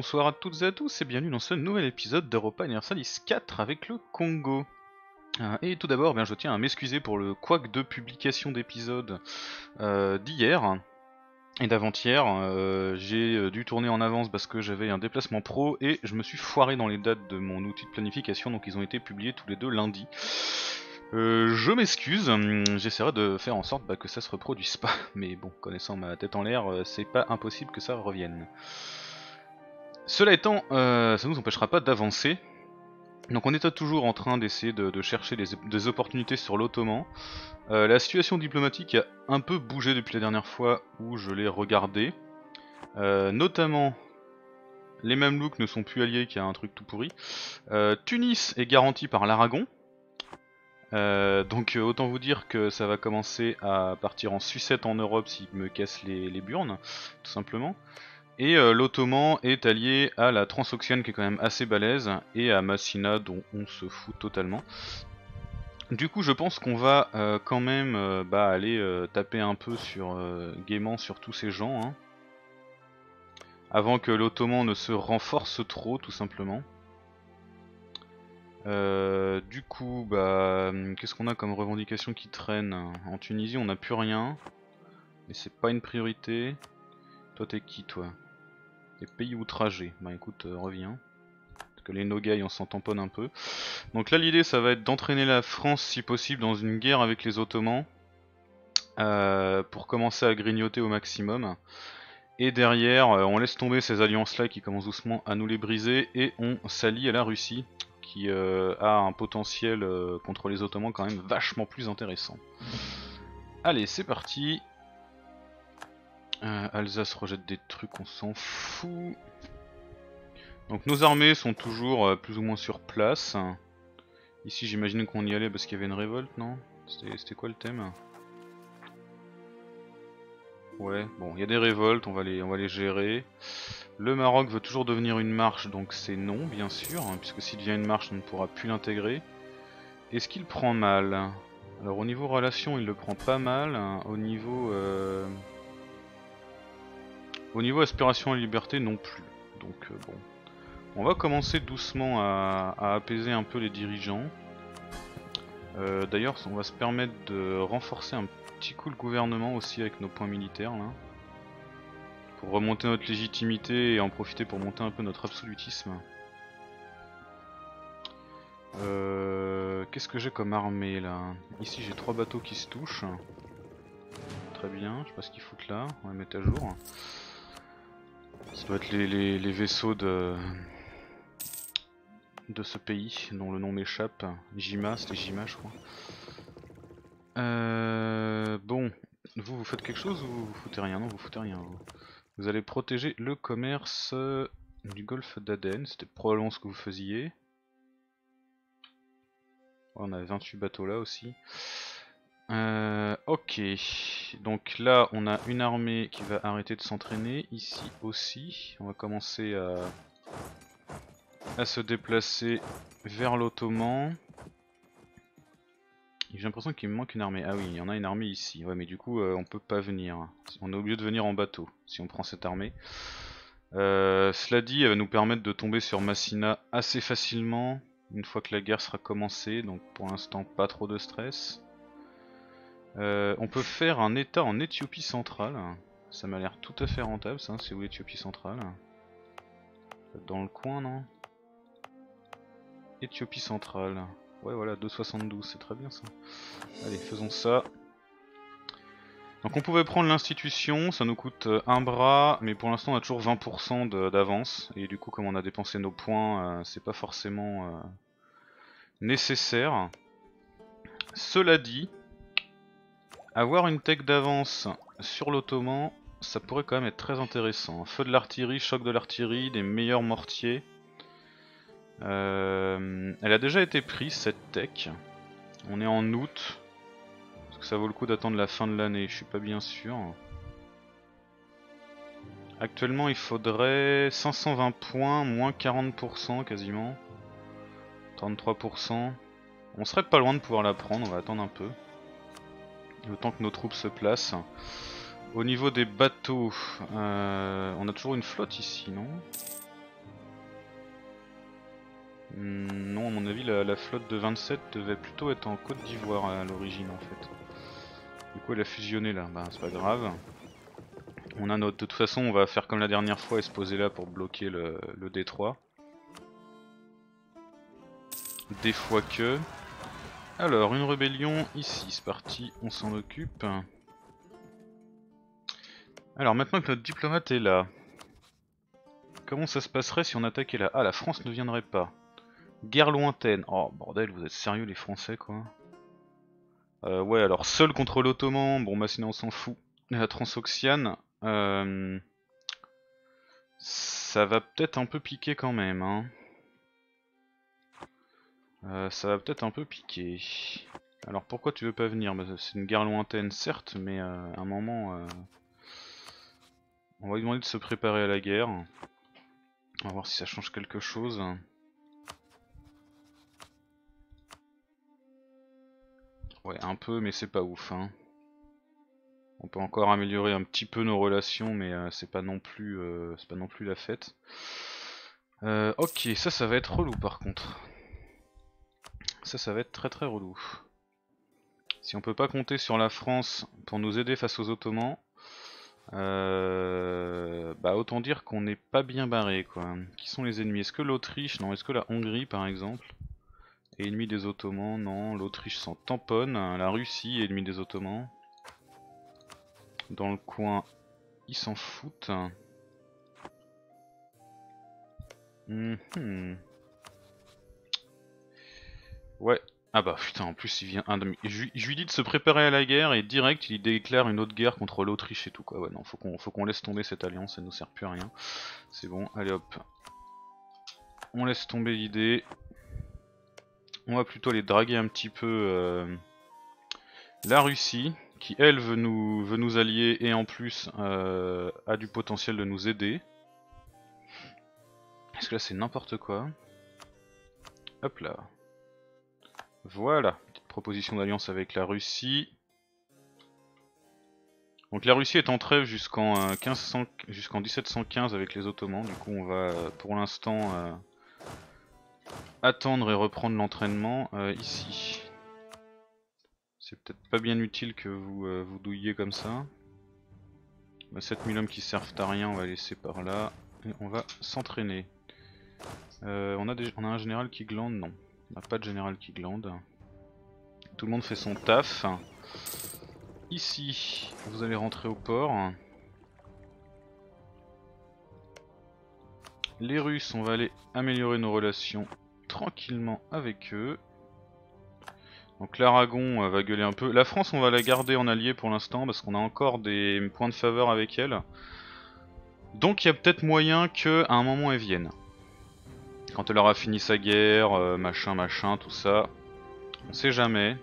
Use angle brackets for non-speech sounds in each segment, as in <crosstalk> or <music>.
Bonsoir à toutes et à tous et bienvenue dans ce nouvel épisode d'Europa Universalis 4 avec le Congo. Euh, et tout d'abord, bien, je tiens à m'excuser pour le couac de publication d'épisodes euh, d'hier et d'avant-hier. Euh, J'ai dû tourner en avance parce que j'avais un déplacement pro et je me suis foiré dans les dates de mon outil de planification, donc ils ont été publiés tous les deux lundi. Je m'excuse, hum, j'essaierai de faire en sorte bah, que ça se reproduise pas, <laughs> mais bon, connaissant ma tête en l'air, c'est pas impossible que ça revienne. Cela étant, euh, ça ne nous empêchera pas d'avancer. Donc on est toujours en train d'essayer de, chercher des, opportunités sur l'Ottoman. Euh, la situation diplomatique a un peu bougé depuis la dernière fois où je l'ai regardé. Euh, notamment, les Mamelouks ne sont plus alliés, qui a un truc tout pourri. Tunis est garanti par l'Aragon. donc autant vous dire que ça va commencer à partir en sucette en Europe s'ils me cassent les, les burnes, tout simplement. Et euh, l'Ottoman est allié à la Transoxiane qui est quand même assez balèze et à Massina dont on se fout totalement. Du coup je pense qu'on va euh, quand même euh, bah, aller taper un peu sur gaiement sur tous ces gens. Hein. avant que l'Ottoman ne se renforce trop tout simplement. du coup, bah, qu'est-ce qu'on a comme revendication qui traîne? En Tunisie, on n'a plus rien. Mais c'est pas une priorité. Toi, t'es qui, toi? Les pays outragés. Bah écoute, euh, reviens. Parce que les Nogai on s'en tamponne un peu. Donc là l'idée ça va être d'entraîner la France si possible dans une guerre avec les Ottomans. Euh, pour commencer à grignoter au maximum. Et derrière, euh, on laisse tomber ces alliances-là qui commencent doucement à nous les briser et on s'allie à la Russie qui a un potentiel contre les Ottomans quand même vachement plus intéressant. Allez, c'est parti. Euh, Alsace rejette des trucs, on s'en fout. Donc nos armées sont toujours euh, plus ou moins sur place. Ici j'imagine qu'on y allait parce qu'il y avait une révolte, non? C'était quoi le thème? Ouais, bon, il y a des révoltes, on va, les, gérer. Le Maroc veut toujours devenir une marche, donc c'est non, bien sûr, hein, puisque s'il devient une marche, on ne pourra plus l'intégrer. Est-ce qu'il prend mal? Alors au niveau relation, il le prend pas mal. Hein. Au niveau... Euh, au niveau aspiration et liberté, non plus. Donc euh, bon. On va commencer doucement à, apaiser un peu les dirigeants. Euh, d'ailleurs, on va se permettre de renforcer un petit coup le gouvernement aussi avec nos points militaires là. Pour remonter notre légitimité et en profiter pour monter un peu notre absolutisme. Euh, Qu'est-ce que j'ai comme armée là? Ici j'ai trois bateaux qui se touchent. Très bien, je sais pas ce qu'ils foutent là, on va mettre à jour. Ça doit être les, vaisseaux de, de ce pays dont le nom m'échappe. Jima, c'était Jima je crois. Euh, bon, vous vous faites quelque chose ou vous foutez rien? Non, vous foutez rien. Vous, allez protéger le commerce du golfe d'Aden, c'était probablement ce que vous faisiez. On a 28 bateaux là aussi. Euh, ok, donc là on a une armée qui va arrêter de s'entraîner, ici aussi. On va commencer à, se déplacer vers l'Ottoman. J'ai l'impression qu'il me manque une armée. Ah oui, il y en a une armée ici. Ouais, mais du coup, euh, on peut pas venir. On est obligé de venir en bateau si on prend cette armée. Euh, cela dit, elle va nous permettre de tomber sur Massina assez facilement une fois que la guerre sera commencée. Donc pour l'instant, pas trop de stress. Euh, on peut faire un état en Éthiopie centrale. Ça m'a l'air tout à fait rentable ça, c'est où l'Éthiopie centrale? Dans le coin non? Éthiopie centrale. Ouais voilà, 2,72, c'est très bien ça. Allez, faisons ça. Donc on pouvait prendre l'institution, ça nous coûte euh, un bras, mais pour l'instant on a toujours 20% d'avance, et du coup comme on a dépensé nos points, euh, c'est pas forcément nécessaire. Cela dit, avoir une tech d'avance sur l'Ottoman, ça pourrait quand même être très intéressant. Feu de l'artillerie, choc de l'artillerie, des meilleurs mortiers. Euh, elle a déjà été prise cette tech. On est en août. Que ça vaut le coup d'attendre la fin de l'année? Je suis pas bien sûr. Actuellement il faudrait 520 points, moins 40% quasiment. 33%. On serait pas loin de pouvoir la prendre, on va attendre un peu. Le temps que nos troupes se placent. Au niveau des bateaux, euh, on a toujours une flotte ici, non? Hmm, non, à mon avis, la, flotte de 27 devait plutôt être en Côte d'Ivoire à l'origine en fait. Du coup, elle a fusionné là, bah c'est pas grave. On a notre. De toute façon, on va faire comme la dernière fois et se poser là pour bloquer le détroit. Des fois que. Alors, une rébellion ici, c'est parti, on s'en occupe. Alors, maintenant que notre diplomate est là, comment ça se passerait si on attaquait là? Ah, la France ne viendrait pas. Guerre lointaine. Oh, bordel, vous êtes sérieux les Français, quoi. Euh, ouais, alors seul contre l'Ottoman, bon bah sinon on s'en fout. La Transoxiane, euh, ça va peut-être un peu piquer quand même. Hein. Euh, ça va peut-être un peu piquer. Alors pourquoi tu veux pas venir? Bah, C'est une guerre lointaine certes, mais à un moment... On va lui demander de se préparer à la guerre. On va voir si ça change quelque chose. Ouais, un peu, mais c'est pas ouf. Hein. On peut encore améliorer un petit peu nos relations, mais euh, c'est pas non plus, euh, c'est pas non plus la fête. Euh, ok, ça, ça va être relou par contre. Ça, ça va être très très relou. Si on peut pas compter sur la France pour nous aider face aux Ottomans, bah autant dire qu'on n'est pas bien barré quoi. Qui sont les ennemis? Est-ce que l'Autriche? Non, est-ce que la Hongrie par exemple ennemi des Ottomans, non. L'Autriche s'en tamponne. La Russie est ennemi des Ottomans. Dans le coin, ils s'en foutent. Mhm. Ouais. Ah bah putain, en plus il vient un demi. Je, lui dis de se préparer à la guerre et direct il déclare une autre guerre contre l'Autriche et tout quoi. Ouais non, faut qu'on laisse tomber cette alliance, elle nous sert plus à rien. C'est bon, allez hop. On laisse tomber l'idée. On va plutôt aller draguer un petit peu euh, la Russie, qui elle veut nous, veut nous allier et en plus euh, a du potentiel de nous aider. Est-ce que là c'est n'importe quoi Hop là. Voilà, petite proposition d'alliance avec la Russie. Donc la Russie est en trêve jusqu'en euh, jusqu'en 1715 avec les Ottomans, du coup on va pour l'instant attendre et reprendre l'entraînement euh, ici. C'est peut-être pas bien utile que vous euh, vous douilliez comme ça. Bah, 7000 hommes qui servent à rien, on va laisser par là. Et on va s'entraîner. Euh, on a un général qui glande Non, on n'a pas de général qui glande. Tout le monde fait son taf. Ici, vous allez rentrer au port. Les Russes, on va aller améliorer nos relations tranquillement avec eux. Donc l'Aragon euh, va gueuler un peu. La France, on va la garder en allié pour l'instant parce qu'on a encore des points de faveur avec elle. Donc il y a peut-être moyen qu'à un moment elle vienne. Quand elle aura fini sa guerre, euh, machin, machin, tout ça. On sait jamais.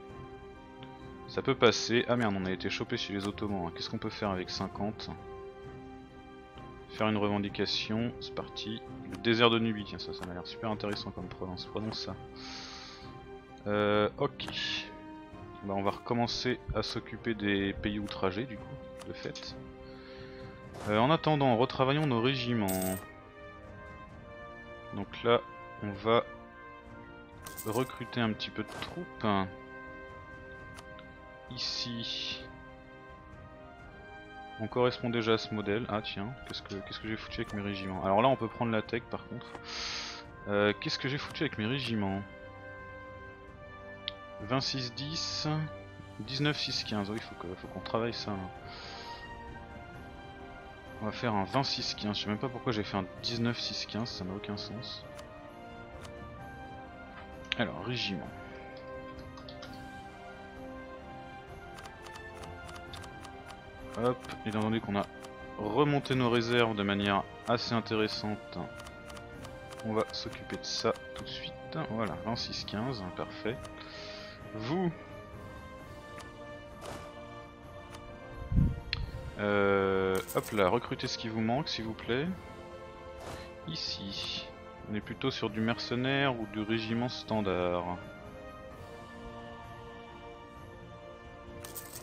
Ça peut passer. Ah merde, on a été chopé chez les Ottomans. Hein. Qu'est-ce qu'on peut faire avec 50 Faire une revendication, c'est parti. Le désert de Nubie, tiens ça, ça m'a l'air super intéressant comme province, prenons ça. Euh, ok. Bah, on va recommencer à s'occuper des pays outragés du coup, de fait. Euh, en attendant, retravaillons nos régiments. Donc là, on va recruter un petit peu de troupes. Ici, on correspond déjà à ce modèle. Ah tiens, qu'est-ce que j'ai foutu avec mes régiments? Alors là on peut prendre la tech par contre. Euh, qu'est-ce que j'ai foutu avec mes régiments? 26-10, 19-6-15, oui faut faut qu'on travaille ça. On va faire un 26-15, je sais même pas pourquoi j'ai fait un 19-6-15, ça n'a aucun sens. Alors, régiment. Hop, étant donné qu'on a remonté nos réserves de manière assez intéressante, on va s'occuper de ça tout de suite. Voilà, 26-15, parfait. Vous euh, Hop là, recrutez ce qui vous manque s'il vous plaît. Ici, on est plutôt sur du mercenaire ou du régiment standard.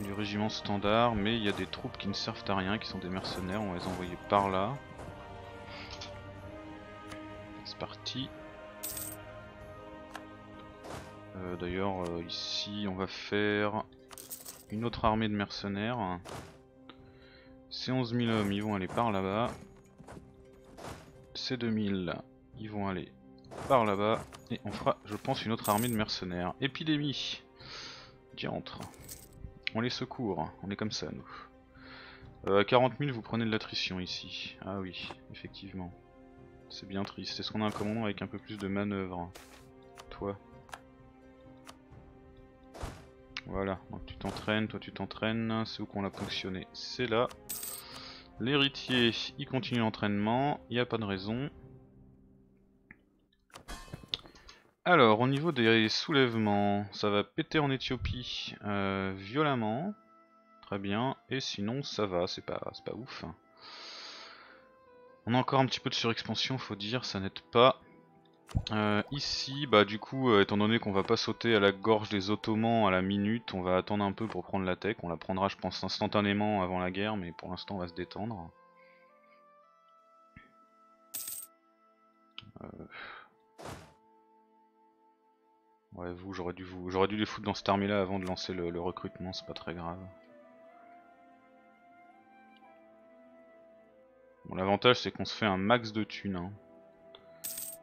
du régiment standard, mais il y a des troupes qui ne servent à rien, qui sont des mercenaires, on va les envoyer par là. C'est parti. Euh, D'ailleurs, euh, ici, on va faire une autre armée de mercenaires. Ces 11 000 hommes, ils vont aller par là-bas. Ces 2000, ils vont aller par là-bas. Et on fera, je pense, une autre armée de mercenaires. Épidémie Diantre. On les secourt, on est comme ça, nous. Euh, à 40 000, vous prenez de l'attrition ici. Ah oui, effectivement. C'est bien triste. Est-ce qu'on a un commandant avec un peu plus de manœuvre Toi? Voilà, tu t'entraînes, toi tu t'entraînes. C'est où qu'on l'a ponctionné C'est là. L'héritier, il continue l'entraînement, il n'y a pas de raison. Alors, au niveau des soulèvements, ça va péter en Éthiopie euh, violemment. Très bien. Et sinon, ça va, c'est pas, pas ouf. On a encore un petit peu de surexpansion, faut dire, ça n'aide pas. Euh, ici, bah du coup, euh, étant donné qu'on va pas sauter à la gorge des Ottomans à la minute, on va attendre un peu pour prendre la tech. On la prendra, je pense, instantanément avant la guerre, mais pour l'instant, on va se détendre. Euh... Ouais, vous, j'aurais dû vous, dû les foutre dans cette armée-là avant de lancer le, le recrutement, c'est pas très grave. Bon, l'avantage c'est qu'on se fait un max de thunes. Hein.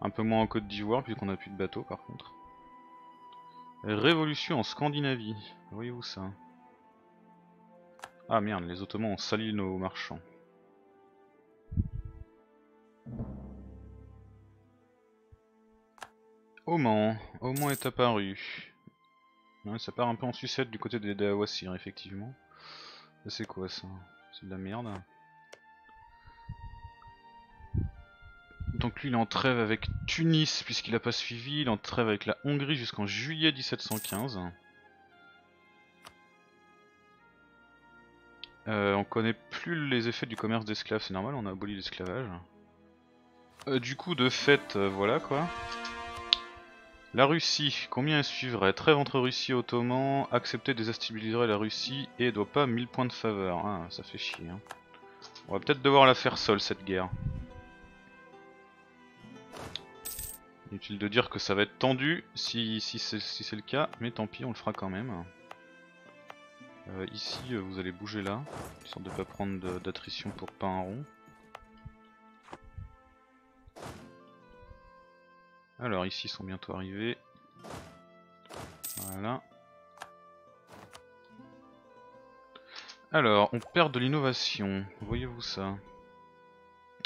Un peu moins en Côte d'Ivoire puisqu'on a plus de bateaux par contre. Révolution en Scandinavie, voyez-vous ça Ah merde, les Ottomans ont sali nos marchands. Oman, Oman est apparu. Ça part un peu en sucette du côté des Dawasir effectivement. C'est quoi ça? C'est de la merde. Donc lui il est en trêve avec Tunis puisqu'il a pas suivi, il est en trêve avec la Hongrie jusqu'en juillet 1715. Euh, on connaît plus les effets du commerce d'esclaves, c'est normal, on a aboli l'esclavage. Euh, du coup de fait, euh, voilà quoi. La Russie, combien elle suivrait? Trêve entre Russie et Ottoman, accepter déstabiliserait la Russie et doit pas 1000 points de faveur. Ah, ça fait chier. Hein. On va peut-être devoir la faire seule cette guerre. Inutile de dire que ça va être tendu si, c'est le cas, mais tant pis, on le fera quand même. Euh, ici, euh, vous allez bouger là, histoire de pas prendre d'attrition pour pas un rond. Alors ici ils sont bientôt arrivés. Voilà. Alors, on perd de l'innovation, voyez-vous ça?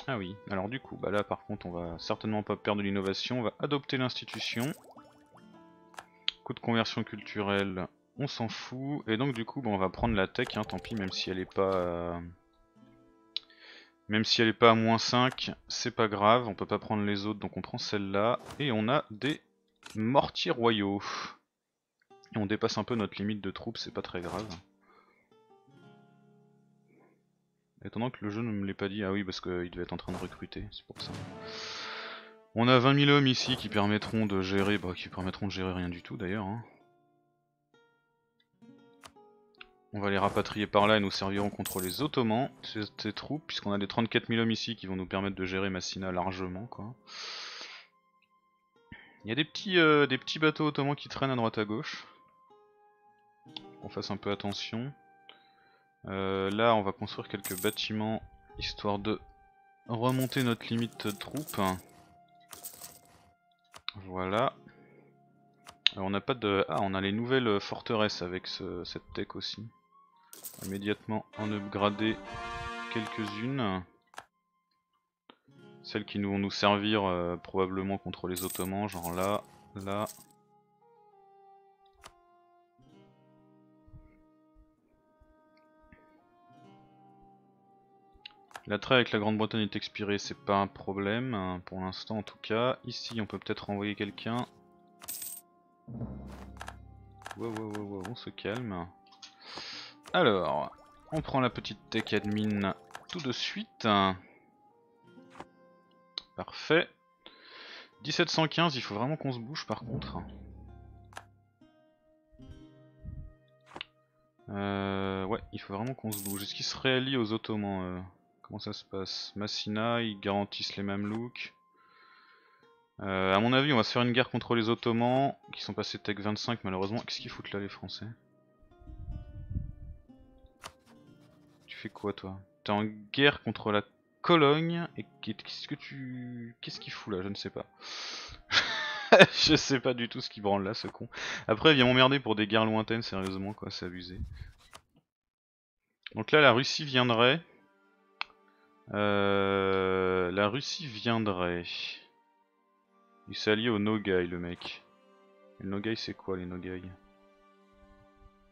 Ah oui, alors du coup, bah là par contre on va certainement pas perdre l'innovation, on va adopter l'institution. Coût de conversion culturelle, on s'en fout, et donc du coup bah, on va prendre la tech, hein, tant pis même si elle est pas... Euh, même si elle est pas à moins 5, c'est pas grave, on peut pas prendre les autres, donc on prend celle-là. Et on a des mortiers royaux. Et on dépasse un peu notre limite de troupes, c'est pas très grave. Étonnant que le jeu ne me l'ait pas dit, ah oui parce qu'il devait être en train de recruter, c'est pour ça. On a 20 000 hommes ici qui permettront de gérer, bah qui permettront de gérer rien du tout d'ailleurs. Hein. On va les rapatrier par là et nous serviront contre les Ottomans, ces, troupes, puisqu'on a des 34 000 hommes ici qui vont nous permettre de gérer Massina largement. quoi. Il y a des petits, euh, des petits bateaux ottomans qui traînent à droite à gauche. On fasse un peu attention. Euh, là, on va construire quelques bâtiments, histoire de remonter notre limite de troupes. Voilà. Alors on n'a pas de... Ah, on a les nouvelles forteresses avec cette tech aussi immédiatement en upgrader quelques-unes. Celles qui vont nous servir euh, probablement contre les ottomans, genre là, là. L'attrait avec la Grande-Bretagne est expiré, c'est pas un problème, hein, pour l'instant en tout cas. Ici on peut peut-être envoyer quelqu'un. Wow, wow, wow, on se calme. Alors, on prend la petite tech admin tout de suite. Parfait. 1715, il faut vraiment qu'on se bouge par contre. Euh, ouais, il faut vraiment qu'on se bouge. Est-ce qu'ils se réallient aux Ottomans euh? Comment ça se passe? Massina, ils garantissent les mêmes looks. Euh, à mon avis, on va se faire une guerre contre les Ottomans, qui sont passés Tech 25 malheureusement. Qu'est-ce qu'ils foutent là les Français? Tu fais quoi toi? T'es en guerre contre la Cologne, et qu'est-ce que tu... Qu'est-ce qu'il fout là? Je ne sais pas. <laughs> je sais pas du tout ce qu'il branle là, ce con. Après, il vient m'emmerder pour des guerres lointaines, sérieusement, quoi, c'est abusé. Donc là, la Russie viendrait. Euh, la Russie viendrait. Il s'est allié au Nogai, le mec. Le Nogai, c'est quoi les Nogai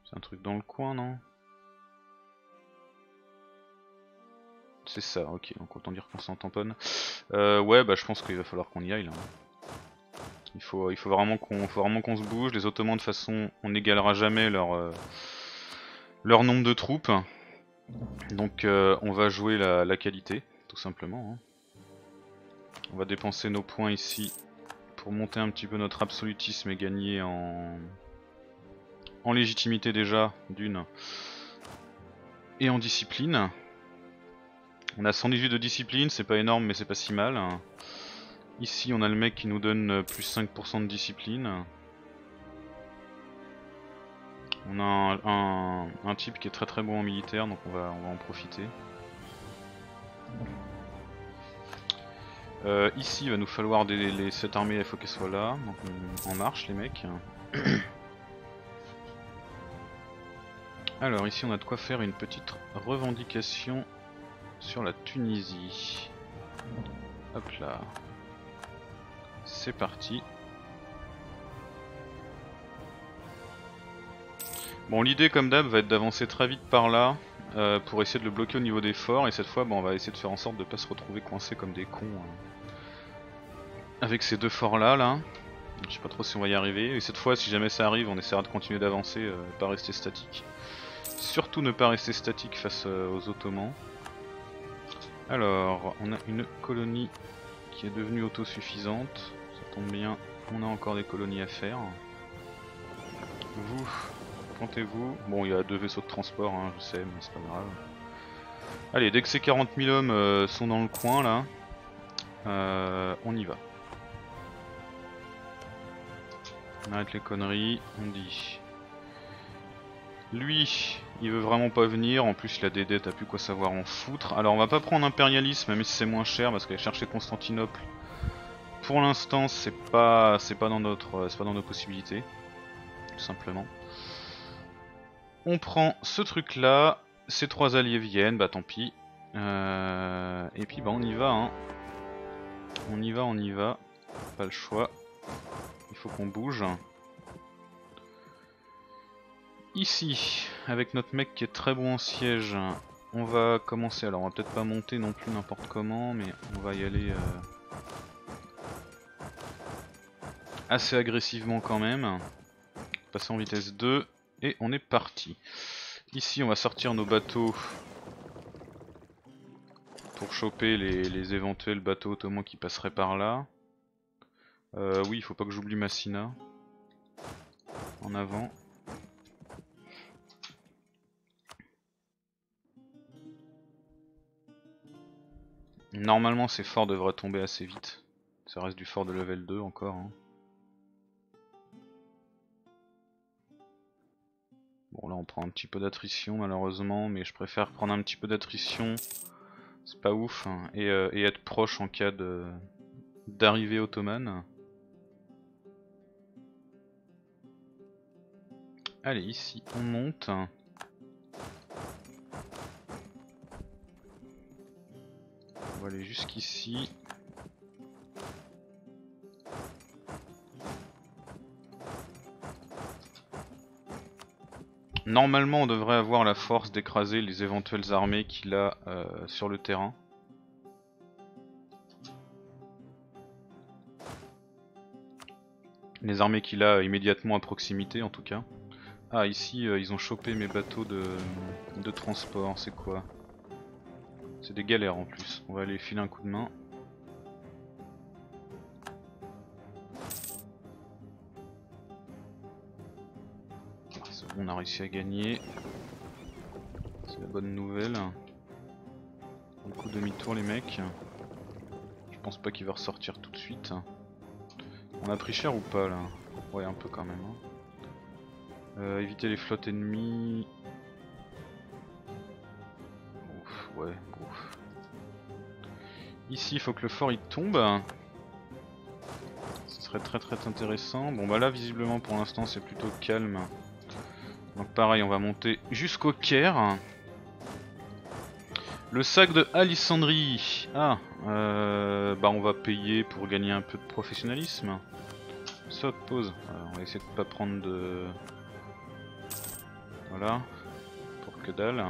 C'est un truc dans le coin, non? C'est ça, ok, donc autant dire qu'on s'en tamponne. Euh, ouais, bah je pense qu'il va falloir qu'on y aille là. Il faut, vraiment qu'on se bouge. Les Ottomans, de façon, on n'égalera jamais leur, euh, leur nombre de troupes. Donc euh, on va jouer la, qualité, tout simplement. Hein. On va dépenser nos points ici pour monter un petit peu notre absolutisme et gagner en, en légitimité déjà, d'une, et en discipline. On a 118 de discipline, c'est pas énorme mais c'est pas si mal. Ici on a le mec qui nous donne plus 5% de discipline. On a un, type qui est très très bon en militaire donc on va, en profiter. Euh, ici il va nous falloir des, les, cette armée, il faut qu'elle soit là, donc on, en marche les mecs. Alors ici on a de quoi faire une petite revendication sur la Tunisie. Hop là. C'est parti. Bon l'idée comme d'hab va être d'avancer très vite par là euh, pour essayer de le bloquer au niveau des forts et cette fois bon, on va essayer de faire en sorte de pas se retrouver coincé comme des cons hein. avec ces deux forts là là. Je sais pas trop si on va y arriver et cette fois si jamais ça arrive on essaiera de continuer d'avancer, euh, pas rester statique. Surtout ne pas rester statique face euh, aux ottomans. Alors on a une colonie qui est devenue autosuffisante, ça tombe bien, on a encore des colonies à faire. Vous Bon, il y a deux vaisseaux de transport, hein, je sais, mais c'est pas grave. Allez, dès que ces 40 000 hommes euh, sont dans le coin, là, euh, on y va. On arrête les conneries, on dit. Lui, il veut vraiment pas venir, en plus il a des dettes, a plus quoi savoir en foutre. Alors on va pas prendre impérialisme, même si c'est moins cher, parce qu'aller chercher Constantinople, pour l'instant c'est pas pas c'est pas dans nos possibilités, tout simplement. On prend ce truc là, ces trois alliés viennent, bah tant pis. Euh, et puis bah on y va hein. On y va, on y va. Pas le choix. Il faut qu'on bouge. Ici, avec notre mec qui est très bon en siège, on va commencer. Alors on va peut-être pas monter non plus n'importe comment, mais on va y aller euh, assez agressivement quand même. Passer en vitesse 2. Et on est parti. Ici on va sortir nos bateaux pour choper les, éventuels bateaux ottomans qui passeraient par là. Euh, oui, il faut pas que j'oublie Massina. En avant. Normalement ces forts devraient tomber assez vite. Ça reste du fort de level 2 encore. Hein. Bon là on prend un petit peu d'attrition malheureusement, mais je préfère prendre un petit peu d'attrition, c'est pas ouf, hein, euh, et, être proche en cas d'arrivée ottomane. Allez ici on monte. On va aller jusqu'ici. Normalement on devrait avoir la force d'écraser les éventuelles armées qu'il a euh, sur le terrain. Les armées qu'il a immédiatement à proximité en tout cas. Ah ici euh, ils ont chopé mes bateaux de, de transport, c'est quoi? C'est des galères en plus, on va aller filer un coup de main. On a réussi à gagner. C'est la bonne nouvelle. Un coup demi-tour les mecs. Je pense pas qu'il va ressortir tout de suite. On a pris cher ou pas là? Ouais un peu quand même. Hein. Euh, éviter les flottes ennemies. Ouf, ouais, ouf. Ici il faut que le fort il tombe. Ce serait très très intéressant. Bon bah là visiblement pour l'instant c'est plutôt calme. Donc pareil on va monter jusqu'au Caire. Le sac de Alissandrie. Ah, euh, bah on va payer pour gagner un peu de professionnalisme. Saute, pause. on va essayer de pas prendre de... Voilà. Pour que dalle.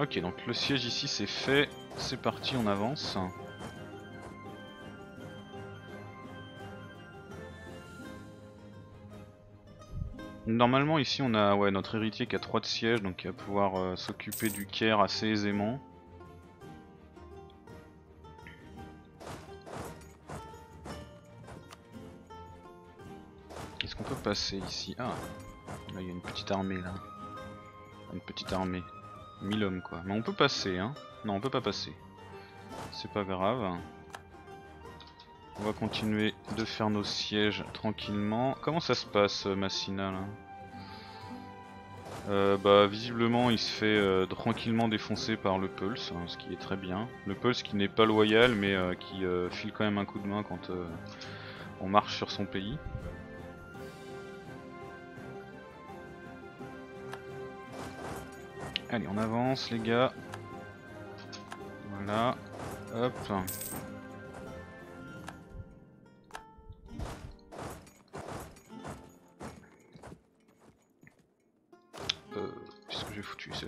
Ok, donc le siège ici c'est fait. C'est parti, on avance. Normalement ici on a ouais, notre héritier qui a 3 de siège donc il va pouvoir euh, s'occuper du Caire assez aisément. Est-ce qu'on peut passer ici? Ah, là il y a une petite armée là. Une petite armée. 1000 hommes quoi. Mais on peut passer hein. Non on peut pas passer. C'est pas grave. On va continuer de faire nos sièges tranquillement. Comment ça se passe euh, Massina là euh, Bah visiblement il se fait euh, tranquillement défoncer par le Pulse, hein, ce qui est très bien. Le Pulse qui n'est pas loyal mais qui file quand même un coup de main quand on marche sur son pays. Allez on avance les gars. Voilà. Hop.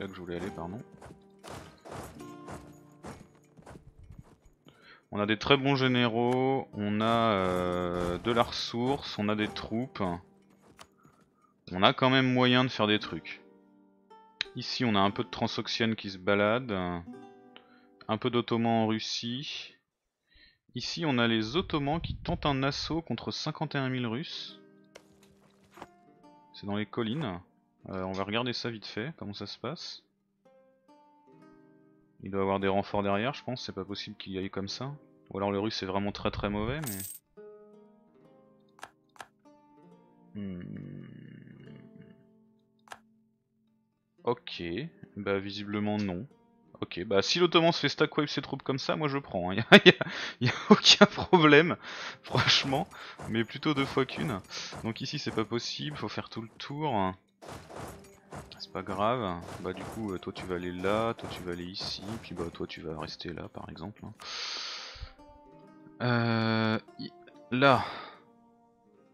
Là que je voulais aller, pardon. On a des très bons généraux, on a euh, de la ressource, on a des troupes. On a quand même moyen de faire des trucs. Ici on a un peu de transoxiane qui se balade. Un peu d'ottomans en Russie. Ici on a les ottomans qui tentent un assaut contre 51 000 russes. C'est dans les collines. Euh, on va regarder ça vite fait, comment ça se passe. Il doit avoir des renforts derrière, je pense, c'est pas possible qu'il y aille comme ça. Ou alors le russe est vraiment très très mauvais, mais... Hmm. Ok, bah visiblement non. Ok, bah si l'Ottoman se fait stack wipe ses troupes comme ça, moi je prends. Il hein. <laughs> y, a aucun problème, franchement, mais plutôt deux fois qu'une. Donc ici c'est pas possible, faut faire tout le tour. C'est pas grave. Bah du coup, euh, toi tu vas aller là, toi tu vas aller ici, puis bah toi tu vas rester là par exemple. Hein. Euh, là.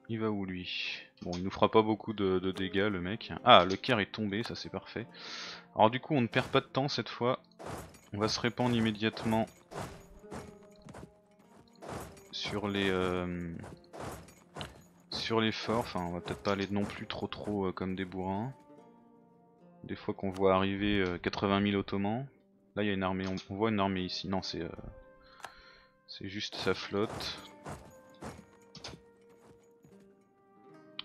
Il va où lui? Bon, il nous fera pas beaucoup de, dégâts le mec. Ah, le Caire est tombé, ça c'est parfait. Alors du coup, on ne perd pas de temps cette fois. On va se répandre immédiatement sur les... Euh, sur les forts, enfin on va peut-être pas aller non plus trop trop euh, comme des bourrins. Des fois qu'on voit arriver 80 euh, 000 ottomans. Là il y a une armée, on, voit une armée ici, non c'est euh, c'est juste sa flotte.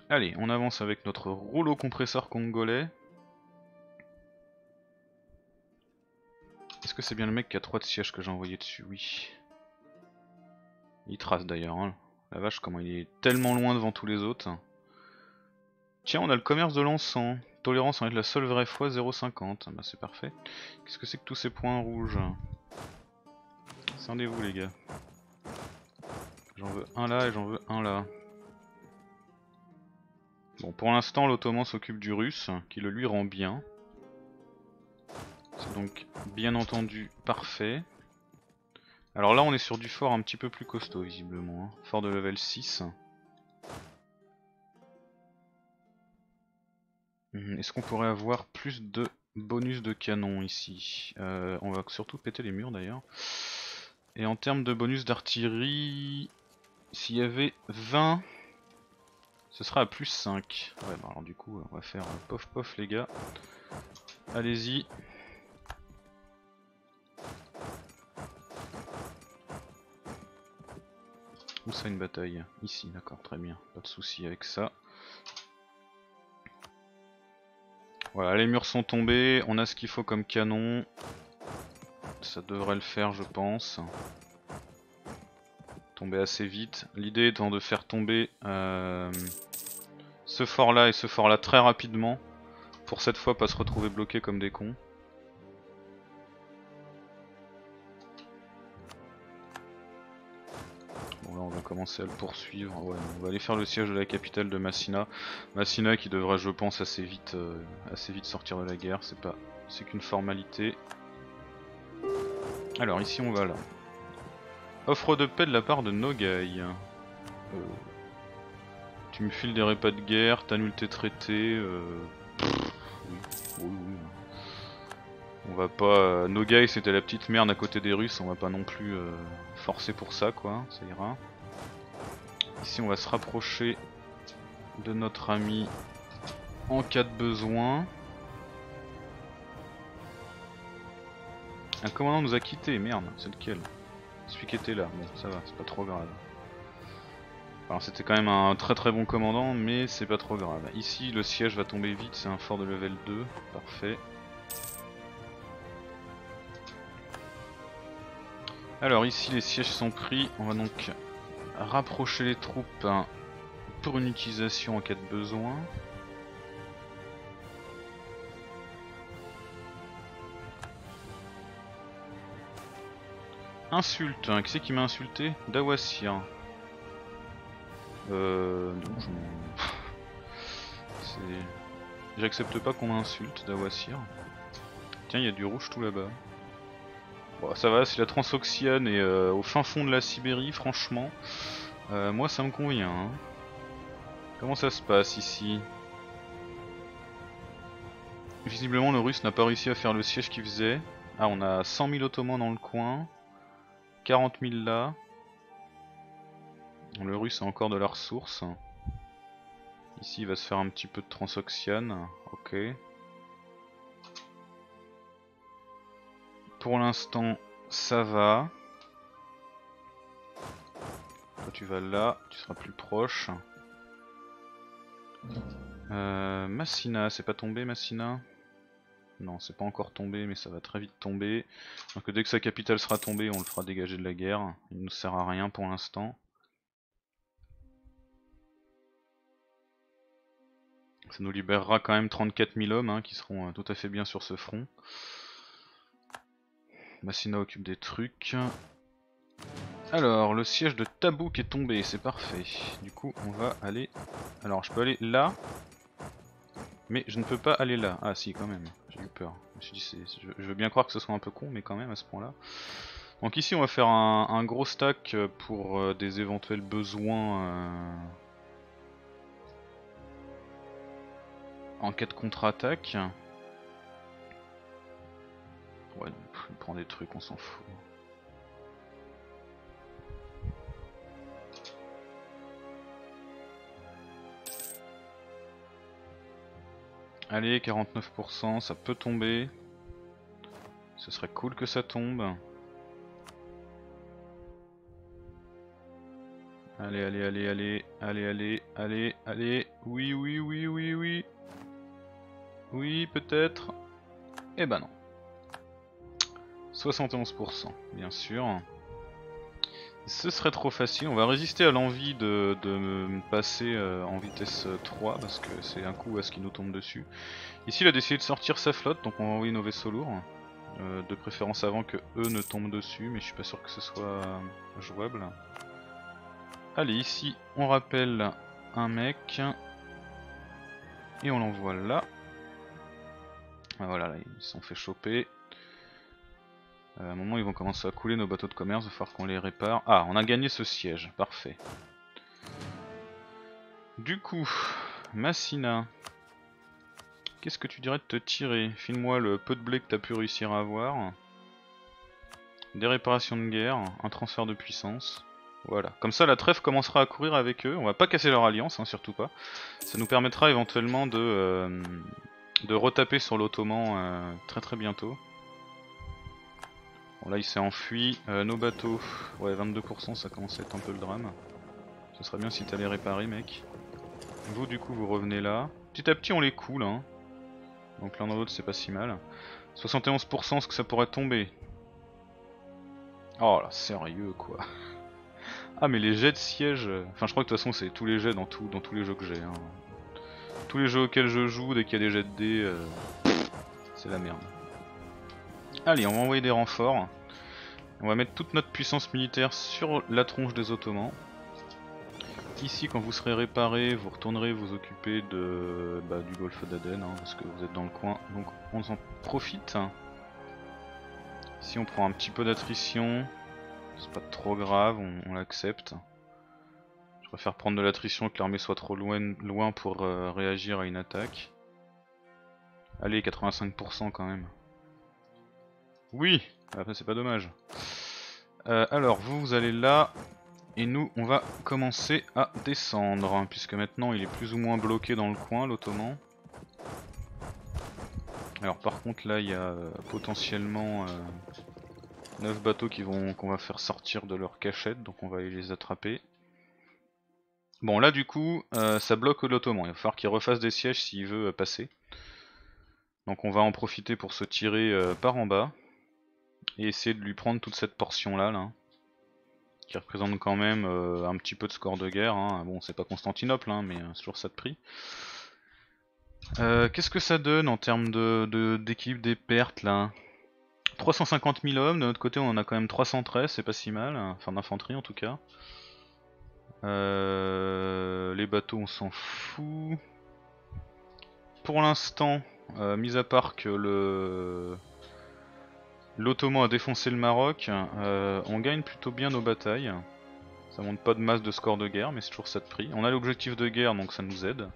Allez, on avance avec notre rouleau compresseur congolais. Est-ce que c'est bien le mec qui a 3 de sièges que j'ai envoyé dessus? Oui. Il trace d'ailleurs. Hein. La vache, comment il est tellement loin devant tous les autres. Tiens, on a le commerce de l'encens. Tolérance en est la seule vraie fois, 0,50. Bah c'est parfait. Qu'est-ce que c'est que tous ces points rouges? Scindez-vous les gars. J'en veux un là et j'en veux un là. Bon, pour l'instant, l'Ottoman s'occupe du russe, qui le lui rend bien. C'est donc bien entendu parfait. Alors là on est sur du fort un petit peu plus costaud visiblement, hein. fort de level 6. Mhm, est-ce qu'on pourrait avoir plus de bonus de canon ici? Euh, On va surtout péter les murs d'ailleurs. Et en termes de bonus d'artillerie, s'il y avait 20, ce sera à plus 5. Ouais, bah alors du coup on va faire pof pof les gars. Allez-y. Où ça une bataille Ici, d'accord, très bien, pas de souci avec ça. Voilà, les murs sont tombés, on a ce qu'il faut comme canon. Ça devrait le faire, je pense. tomber assez vite. L'idée étant de faire tomber euh, ce fort là et ce fort là très rapidement. Pour cette fois pas se retrouver bloqué comme des cons. On va commencer à le poursuivre. on va aller faire le siège de la capitale de Massina. Massina qui devrait je pense assez vite, euh, assez vite sortir de la guerre. C'est pas, c'est qu'une formalité. Alors ici on va là. Offre de paix de la part de Nogai. Euh, tu me files des repas de guerre, t'annules tes traités. Euh, on va pas. Euh, Nogai c'était la petite merde à côté des Russes, on va pas non plus forcer pour ça quoi, ça ira. Ici on va se rapprocher de notre ami en cas de besoin. Un commandant nous a quitté, merde, c'est lequel? Celui qui était là, bon ça va, c'est pas trop grave. Alors c'était quand même un très très bon commandant, mais c'est pas trop grave. Ici le siège va tomber vite, c'est un fort de level 2, parfait. Alors ici les sièges sont pris, on va donc rapprocher les troupes hein, pour une utilisation en cas de besoin. Insulte, hein. qui c'est qui m'a insulté? Dawasir. Euh. Je <laughs> J'accepte pas qu'on m'insulte, Dawasir. Tiens, il y a du rouge tout là-bas. Bon, ça va, c'est la Transoxiane et euh, au fin fond de la Sibérie, franchement. Euh, moi, ça me convient. Hein. Comment ça se passe ici? Visiblement, le russe n'a pas réussi à faire le siège qu'il faisait. Ah, on a 100 000 ottomans dans le coin. 40 000 là. Le russe a encore de la ressource. Ici il va se faire un petit peu de transoxiane. Ok. Pour l'instant ça va. Toi tu vas là, tu seras plus proche. Euh, Massina, c'est pas tombé Massina? Non, c'est pas encore tombé, mais ça va très vite tomber. Donc dès que sa capitale sera tombée, on le fera dégager de la guerre. Il nous sert à rien pour l'instant. Ça nous libérera quand même 34 000 hommes hein, qui seront euh, tout à fait bien sur ce front. Massina occupe des trucs. Alors, le siège de Tabouk est tombé, c'est parfait. Du coup, on va aller... Alors, je peux aller là, mais je ne peux pas aller là. Ah si, quand même j'ai eu peur. Je, veux bien croire que ce soit un peu con, mais quand même à ce point-là. Donc ici on va faire un, gros stack pour euh, des éventuels besoins euh, en cas de contre-attaque. Ouais, il prend des trucs, on s'en fout. Allez, 49%, ça peut tomber. Ce serait cool que ça tombe. Allez, allez, allez, allez, allez, allez, allez, allez. Oui, oui, oui, oui, oui. Oui, peut-être. Eh ben non. 71%, bien sûr. Ce serait trop facile, on va résister à l'envie de, me passer euh, en vitesse 3 parce que c'est un coup à ce qui nous tombe dessus. Ici il a décidé de sortir sa flotte donc on va envoyer nos vaisseaux lourds. Euh, de préférence avant que eux ne tombent dessus mais je suis pas sûr que ce soit jouable. Allez ici on rappelle un mec et on l'envoie là. Ah, voilà là, ils se sont fait choper. Euh, à un moment ils vont commencer à couler nos bateaux de commerce, il va falloir qu'on les répare. Ah, on a gagné ce siège, parfait. Du coup, Massina, qu'est-ce que tu dirais de te tirer? File-moi le peu de blé que tu as pu réussir à avoir. Des réparations de guerre, un transfert de puissance. Voilà, comme ça la trêve commencera à courir avec eux, on va pas casser leur alliance, hein, surtout pas. Ça nous permettra éventuellement de, euh, retaper sur l'ottoman euh, très très bientôt. Bon là il s'est enfui. Euh, nos bateaux, ouais 22% ça commence à être un peu le drame. Ce serait bien si t'allais réparer mec. Vous du coup vous revenez là. Petit à petit on les coule hein. Donc l'un dans l'autre c'est pas si mal. 71% ce que ça pourrait tomber? Oh là sérieux quoi. <laughs> Ah mais les jets de siège, euh, enfin je crois que de toute façon c'est tous les jets dans, dans tous les jeux que j'ai. Hein. Tous les jeux auxquels je joue, dès qu'il y a des jets de dés, euh, c'est la merde. Allez, on va envoyer des renforts. On va mettre toute notre puissance militaire sur la tronche des Ottomans. Ici, quand vous serez réparé, vous retournerez vous occuper de, bah, du golfe d'Aden, hein, parce que vous êtes dans le coin, donc on en profite. Ici, on prend un petit peu d'attrition, c'est pas trop grave, on, l'accepte. Je préfère prendre de l'attrition que l'armée soit trop loin, pour euh, réagir à une attaque. Allez, 85% quand même. Oui c'est pas dommage. Euh, alors, vous, vous allez là. Et nous, on va commencer à descendre. Hein, puisque maintenant, il est plus ou moins bloqué dans le coin, l'ottoman. Alors par contre là il y a euh, potentiellement 9 euh, bateaux qui vont qu'on va faire sortir de leur cachette donc on va aller les attraper. Bon là du coup ça bloque l'ottoman, il va falloir qu'il refasse des sièges s'il veut passer. Donc on va en profiter pour se tirer par en bas et essayer de lui prendre toute cette portion là, là qui représente quand même euh, un petit peu de score de guerre. Hein. Bon, c'est pas Constantinople, hein, mais euh, c'est toujours ça de prix. Euh, qu'est-ce que ça donne en termes d'équipe de, des pertes là? 350 000 hommes, de notre côté on en a quand même 313, c'est pas si mal, enfin d'infanterie en tout cas. les bateaux on s'en fout. Pour l'instant, mis à part que le L'Ottoman a défoncé le Maroc, euh, on gagne plutôt bien nos batailles. Ça monte pas de masse de score de guerre, mais c'est toujours ça de prix. On a l'objectif de guerre, donc ça nous aide.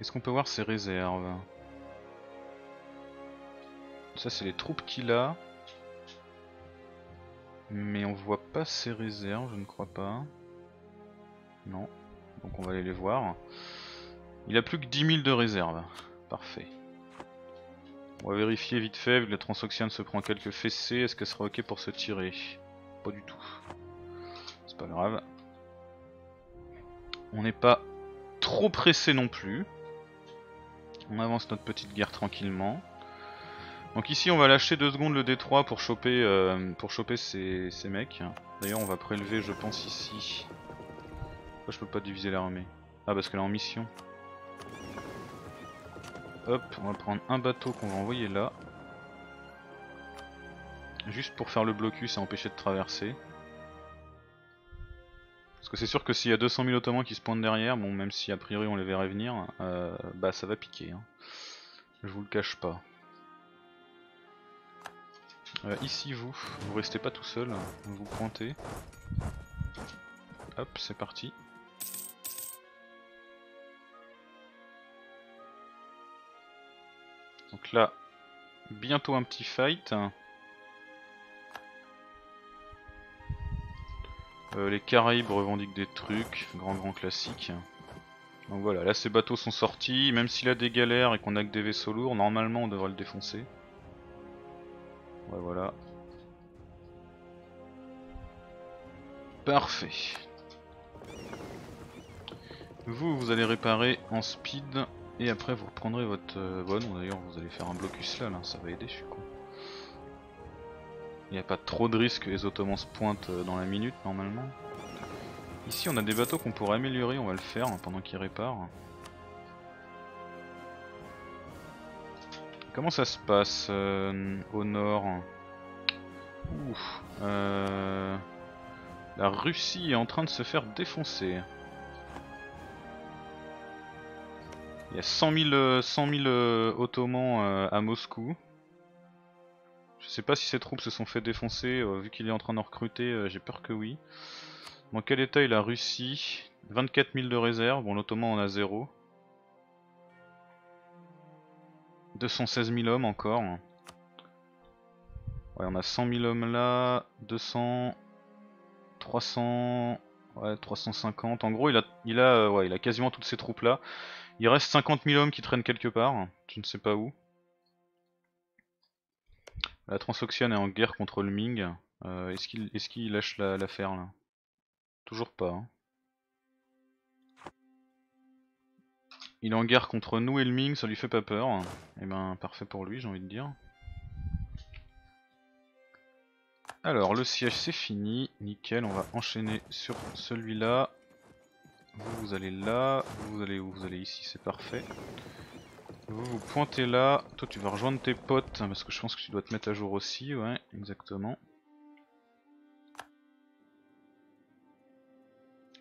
Est-ce qu'on peut voir ses réserves? Ça c'est les troupes qu'il a. Mais on voit pas ses réserves, je ne crois pas. Non. Donc on va aller les voir. Il a plus que 10 000 de réserves. Parfait. On va vérifier vite fait, vu que la transoxiane se prend quelques fessées, est-ce qu'elle sera ok pour se tirer? Pas du tout. C'est pas grave. On n'est pas trop pressé non plus. On avance notre petite guerre tranquillement. Donc ici on va lâcher deux secondes le D3 pour choper, euh, pour choper ces, ces mecs. D'ailleurs on va prélever je pense ici. Pourquoi je peux pas diviser l'armée? Ah parce qu'elle est en mission. Hop, on va prendre un bateau qu'on va envoyer là. Juste pour faire le blocus et empêcher de traverser. Parce que c'est sûr que s'il y a 200 000 ottomans qui se pointent derrière, bon même si a priori on les verrait venir, euh, bah ça va piquer. Hein. Je vous le cache pas. Euh, ici vous, vous restez pas tout seul, vous pointez. Hop, c'est parti. Donc là, bientôt un petit fight. Euh, les Caraïbes revendiquent des trucs, grand grand classique. Donc voilà, là ces bateaux sont sortis, même s'il a des galères et qu'on a que des vaisseaux lourds, normalement on devrait le défoncer. Ouais voilà. Parfait. Vous, vous allez réparer en speed et après vous reprendrez votre... Euh, bon d'ailleurs vous allez faire un blocus là, ça va aider je suis con. Il n'y a pas trop de risque que les ottomans se pointent euh, dans la minute normalement. Ici on a des bateaux qu'on pourrait améliorer, on va le faire hein, pendant qu'ils réparent. Comment ça se passe euh, au nord? Ouh, La Russie est en train de se faire défoncer. Il y a 100 000, 100 000 ottomans euh, à Moscou. Je sais pas si ces troupes se sont fait défoncer, euh, vu qu'il est en train de recruter, euh, j'ai peur que oui. Dans quel état est la Russie? 24 000 de réserve, bon l'ottoman en a 0. 216 000 hommes encore. Ouais, on a 100 000 hommes là, 200, 300, ouais, 350. En gros, il a, il a, ouais, il a quasiment toutes ces troupes là. Il reste 50 000 hommes qui traînent quelque part, je ne sais pas où. La Transoxiane est en guerre contre le Ming. Euh, est-ce qu'il lâche l'affaire là? Toujours pas. Hein. Il est en guerre contre nous et le Ming, ça lui fait pas peur. Et eh ben parfait pour lui j'ai envie de dire. Alors, le siège c'est fini, nickel, on va enchaîner sur celui-là. Vous, allez là, vous, vous allez où? Vous allez ici, c'est parfait. Vous vous pointez là, toi tu vas rejoindre tes potes, hein, parce que je pense que tu dois te mettre à jour aussi, ouais, exactement.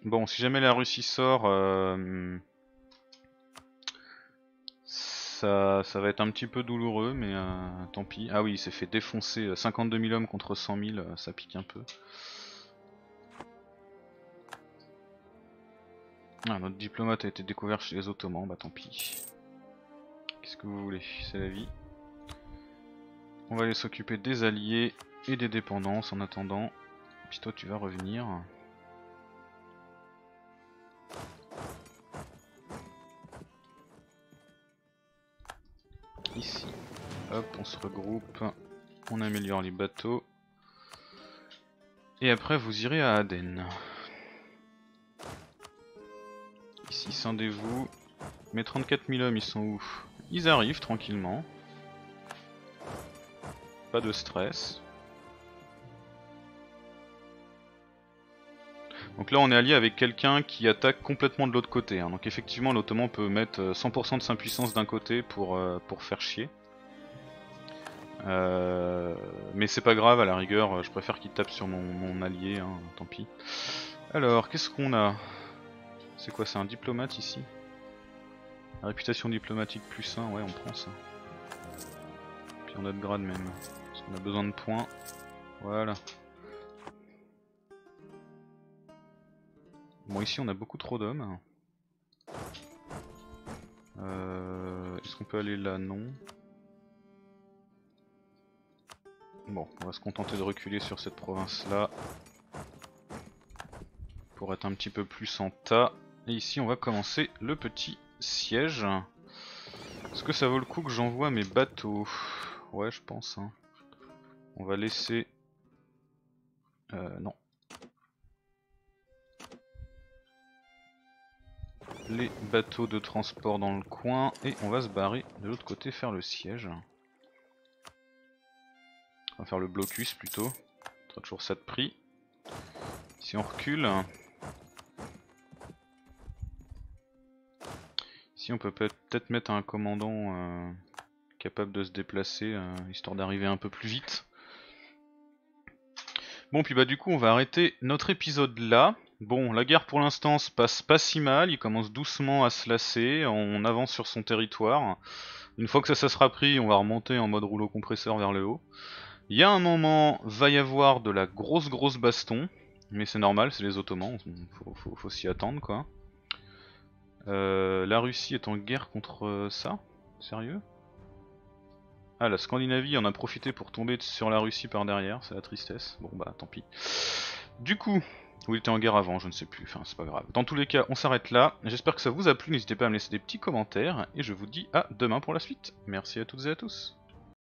Bon, si jamais la Russie sort, euh, ça, ça, va être un petit peu douloureux, mais euh, tant pis. Ah oui, il s'est fait défoncer 52 euh, 000 hommes contre 100 000, ça pique un peu. Ah, notre diplomate a été découvert chez les Ottomans, bah tant pis. Qu'est-ce que vous voulez C'est la vie. On va aller s'occuper des alliés et des dépendances en attendant. Puis toi tu vas revenir. Ici. Hop, on se regroupe. On améliore les bateaux. Et après vous irez à Aden. Ici, scindez-vous. Mes 34 000 hommes, ils sont où ils arrivent tranquillement. Pas de stress. Donc là on est allié avec quelqu'un qui attaque complètement de l'autre côté. Hein. Donc effectivement l'Ottoman peut mettre 100% euh, de sa puissance d'un côté pour, euh, pour faire chier. Euh, mais c'est pas grave à la rigueur, je préfère qu'il tape sur mon, allié, hein, tant pis. Alors qu'est-ce qu'on a? C'est quoi c'est un diplomate ici? Réputation diplomatique plus 1, ouais on prend ça. Puis on a de grade même. Parce qu'on a besoin de points. Voilà. Bon ici on a beaucoup trop d'hommes. Euh, Est-ce qu'on peut aller là? Non. Bon, on va se contenter de reculer sur cette province là. Pour être un petit peu plus en tas. Et ici on va commencer le petit siège. Est-ce que ça vaut le coup que j'envoie mes bateaux? Ouais, je pense. Hein. On va laisser... Euh, non. Les bateaux de transport dans le coin et on va se barrer de l'autre côté faire le siège. On va faire le blocus plutôt. On toujours ça de prix. Si on recule, On peut peut-être mettre un commandant euh, capable de se déplacer, euh, histoire d'arriver un peu plus vite. Bon puis bah du coup on va arrêter notre épisode là. Bon la guerre pour l'instant se passe pas si mal, il commence doucement à se lasser, on avance sur son territoire. Une fois que ça, sera pris, on va remonter en mode rouleau compresseur vers le haut. Il y a un moment, va y avoir de la grosse grosse baston, mais c'est normal, c'est les Ottomans, faut s'y attendre quoi. Euh, la Russie est en guerre contre euh, ça? Sérieux? Ah, la Scandinavie en a profité pour tomber sur la Russie par derrière, c'est la tristesse. Bon bah tant pis. Du coup, ou il était en guerre avant, je ne sais plus, enfin c'est pas grave. Dans tous les cas, on s'arrête là. J'espère que ça vous a plu, n'hésitez pas à me laisser des petits commentaires, et je vous dis à demain pour la suite. Merci à toutes et à tous.